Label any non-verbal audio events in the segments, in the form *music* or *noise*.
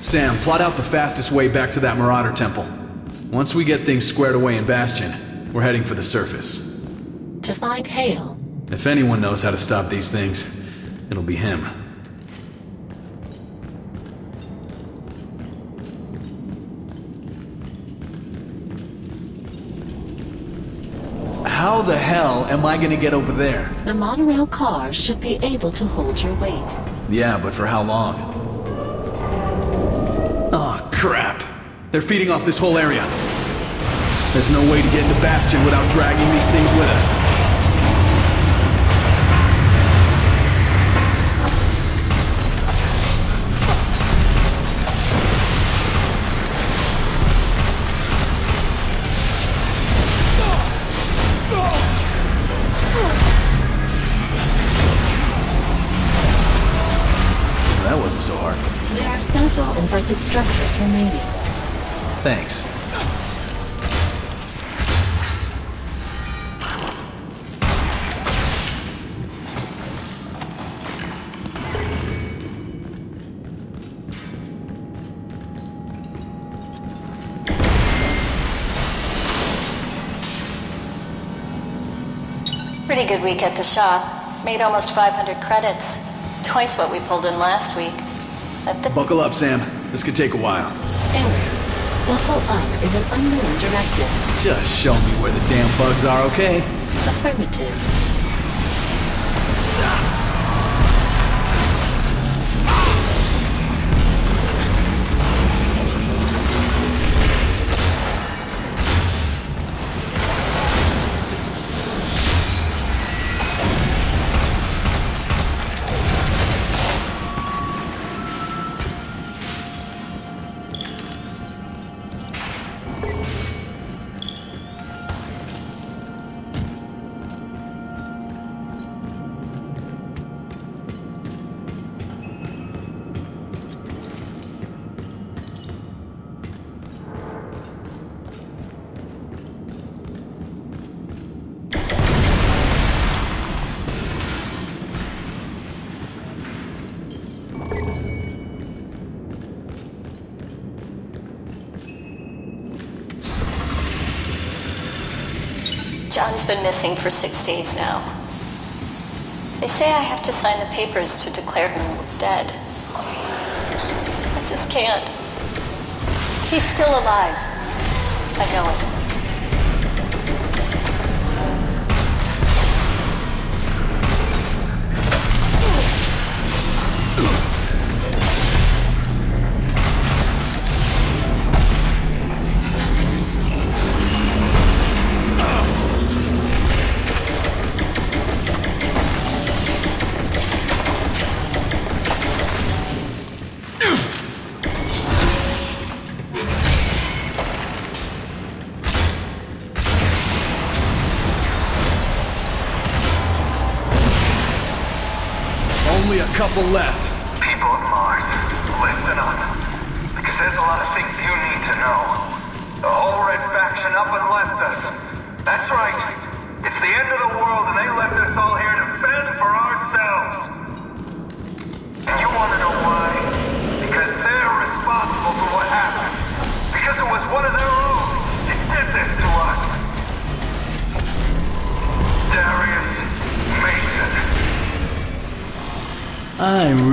Sam, plot out the fastest way back to that Marauder Temple. Once we get things squared away in Bastion, we're heading for the surface. To find Hale. If anyone knows how to stop these things, it'll be him. How the hell am I gonna get over there? The monorail car should be able to hold your weight. Yeah, but for how long? Crap. They're feeding off this whole area. There's no way to get into Bastion without dragging these things with us. Structures remaining. Thanks. Pretty good week at the shop. Made almost 500 credits. Twice what we pulled in last week. At the Buckle up, Sam. This could take a while. Error. Buckle up is an unknown directive. Just show me where the damn bugs are, okay? Affirmative. John's been missing for six days now. They say I have to sign the papers to declare him dead. I just can't. He's still alive. I know it.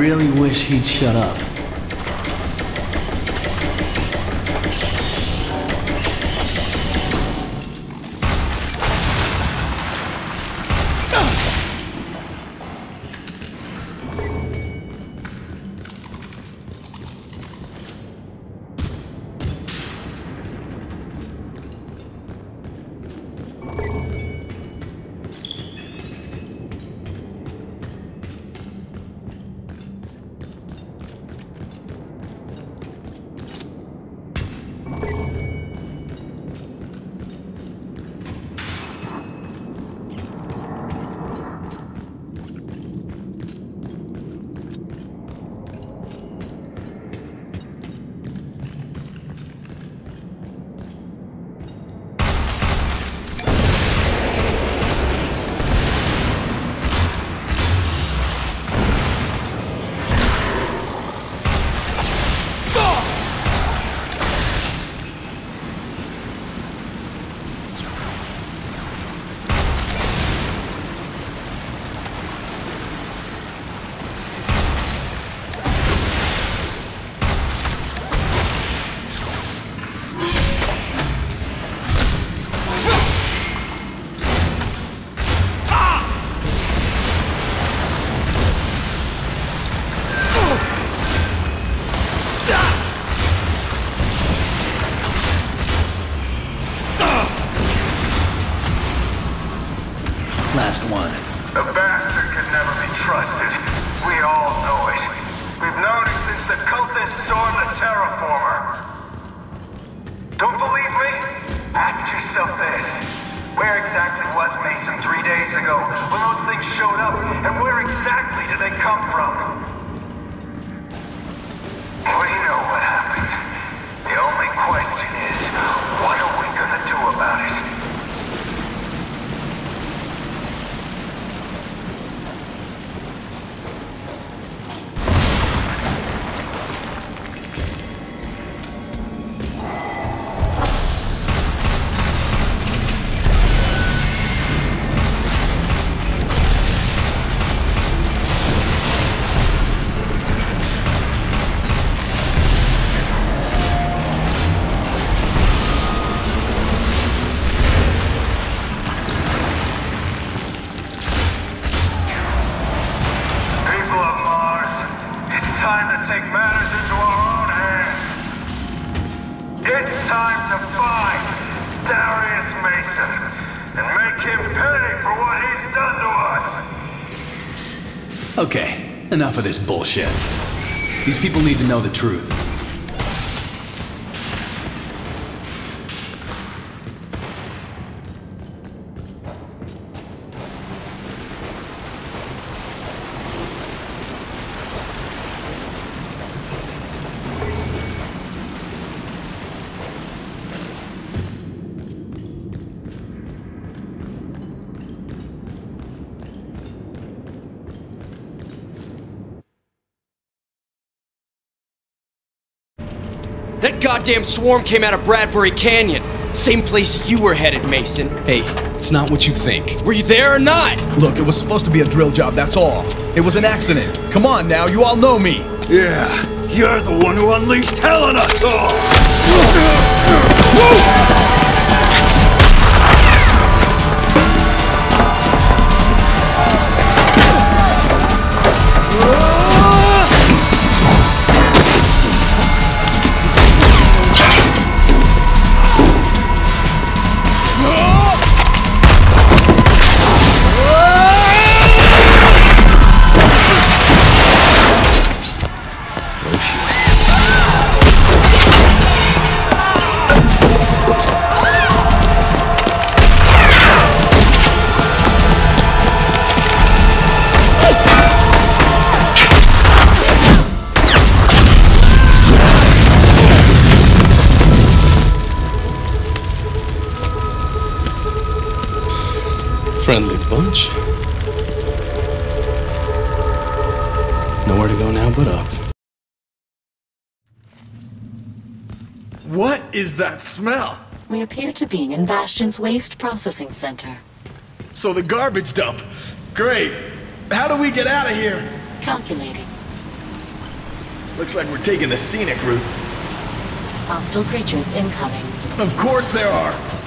Really wish he'd shut up. Mason three days ago when those things showed up? And where exactly did they come from? We know Okay, enough of this bullshit. These people need to know the truth. That goddamn swarm came out of Bradbury Canyon. Same place you were headed, Mason. Hey, it's not what you think. Were you there or not? Look, it was supposed to be a drill job, that's all. It was an accident. Come on now, you all know me. Yeah, you're the one who unleashed hell on us all! *laughs* What is that smell? We appear to be in Bastion's waste processing center. So the garbage dump. Great. How do we get out of here? Calculating. Looks like we're taking the scenic route. Hostile creatures incoming. Of course there are.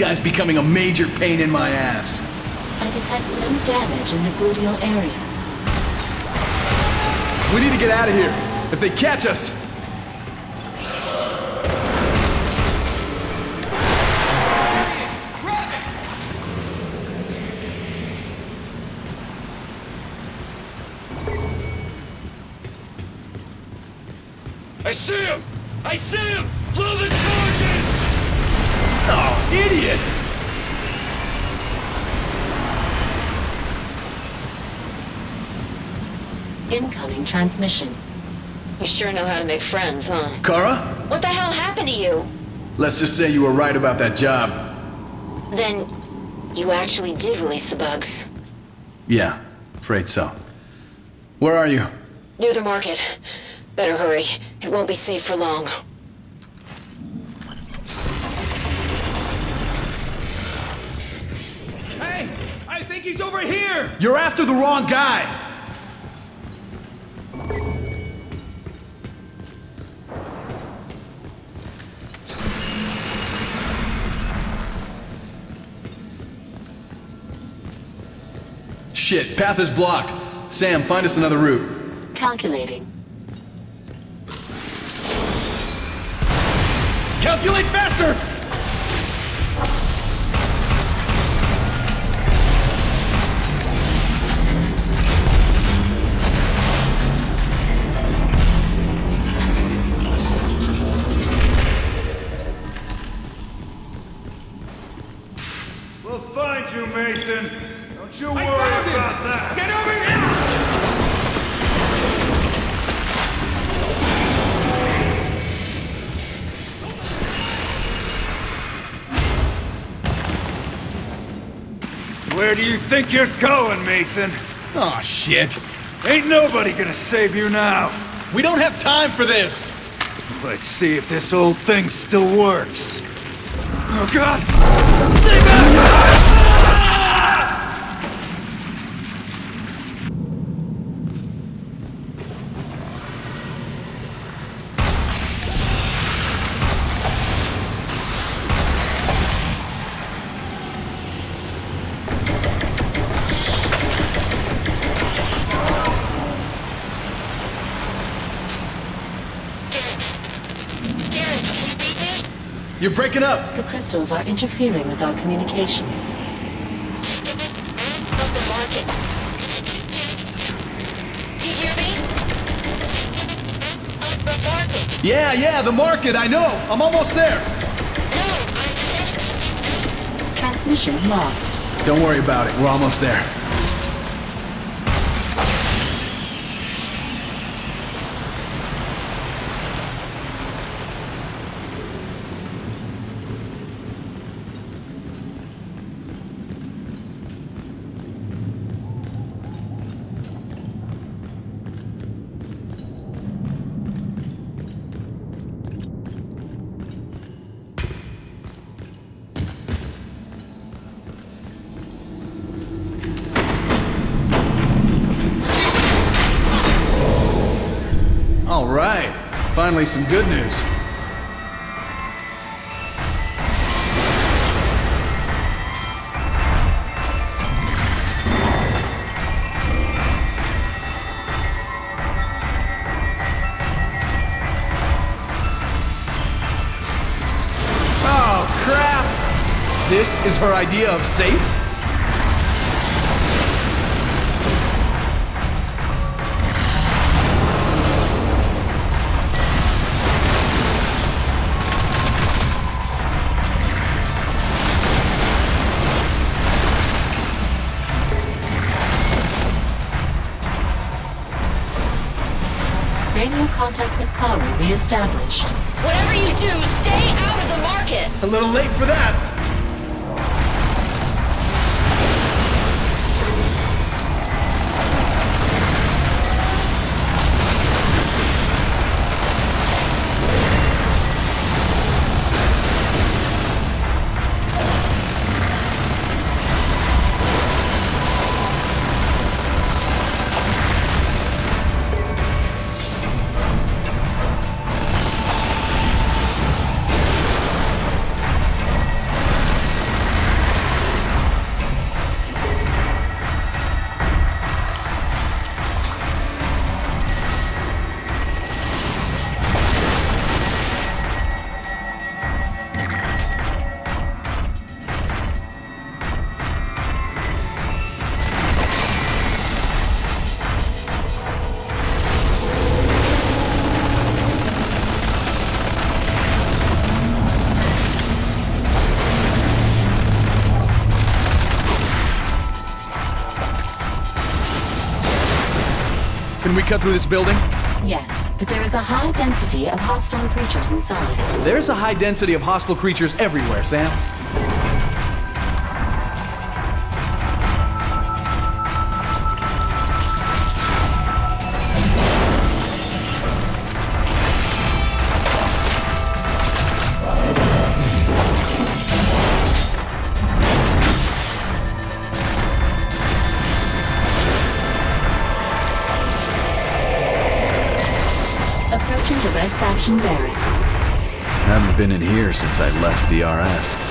Guy's becoming a major pain in my ass. I detect no damage in the gluteal area. We need to get out of here. If they catch us, I see him! I see him! Blow the charges! Oh, idiots! Incoming transmission. You sure know how to make friends, huh? Kara? What the hell happened to you? Let's just say you were right about that job. Then, you actually did release the bugs. Yeah, afraid so. Where are you? Near the market. Better hurry. It won't be safe for long. Think he's over here! You're after the wrong guy! Shit, path is blocked. Sam, find us another route. Calculating. You, Mason. Don't you worry about that. Get over here! Where do you think you're going, Mason? Oh shit. Ain't nobody gonna save you now. We don't have time for this! Let's see if this old thing still works. Oh god! Stay back! You're breaking up! The crystals are interfering with our communications. Of the market. Do you hear me? Of the market. Yeah, yeah, the market, I know! I'm almost there! Transmission lost. Don't worry about it, we're almost there. Finally some good news. Oh, crap! This is her idea of safe? Kari reestablished. Whatever you do, stay out of the market. A little late for that. Can we cut through this building? Yes, but there is a high density of hostile creatures inside. There's a high density of hostile creatures everywhere, Sam. Faction barracks. Haven't been in here since I left the RF.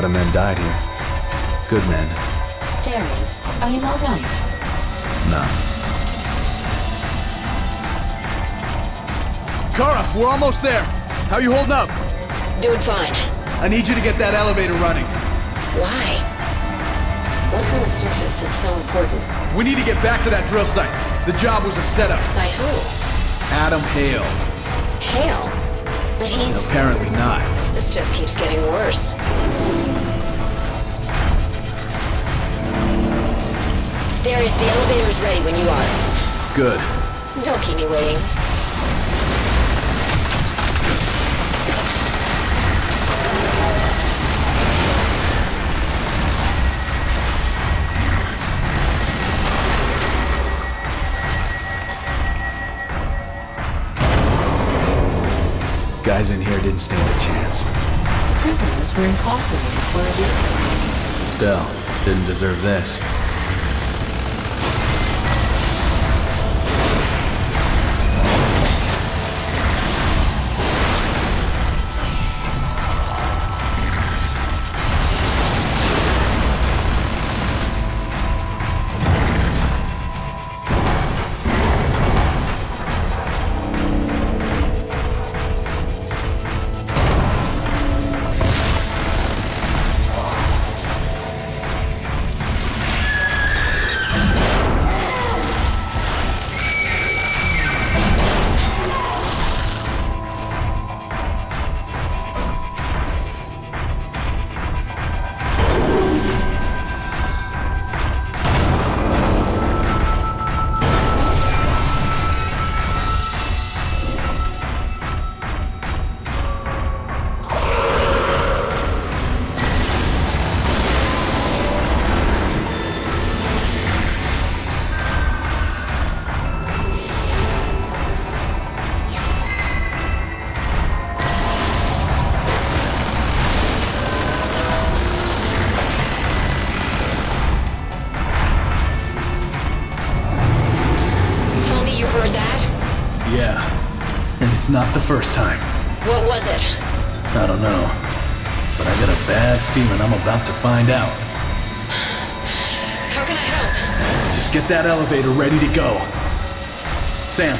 Lot of men died here. Good men. Darius, are you alright? No. Kara, we're almost there. How are you holding up? Doing fine. I need you to get that elevator running. Why? What's on the surface that's so important? We need to get back to that drill site. The job was a setup. By who? Adam Hale. Hale. But he's. Apparently not. This just keeps getting worse. Darius, the elevator is ready when you are. Good. Don't keep me waiting. Guys in here didn't stand a chance. The prisoners were incarcerated for a reason. Still, didn't deserve this. And not the first time. What was it? I don't know. But I got a bad feeling I'm about to find out. How can I help? Just get that elevator ready to go. Sam,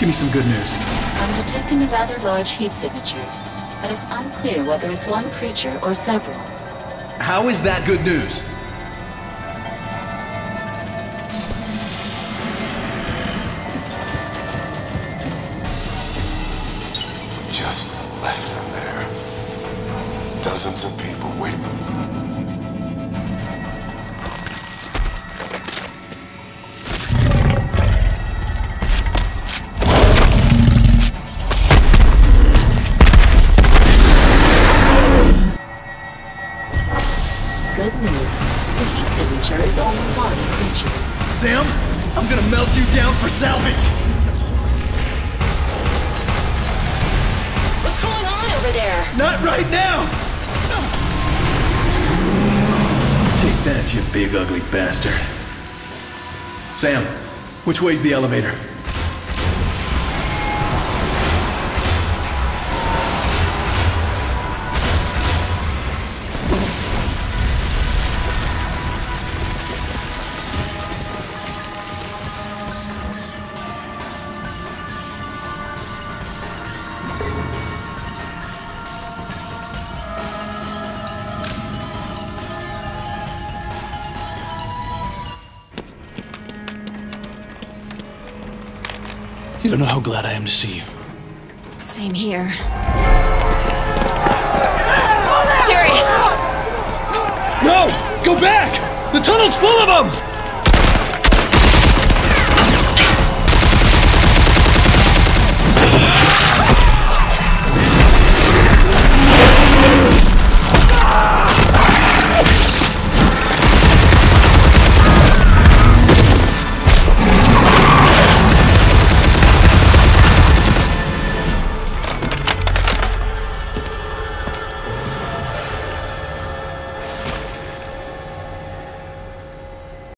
give me some good news. I'm detecting a rather large heat signature, but it's unclear whether it's one creature or several. How is that good news? Melt you down for salvage! What's going on over there? Not right now! Take that, you big ugly bastard. Sam, which way's the elevator? You don't know how glad I am to see you. Same here. Darius! No! Go back! The tunnel's full of them!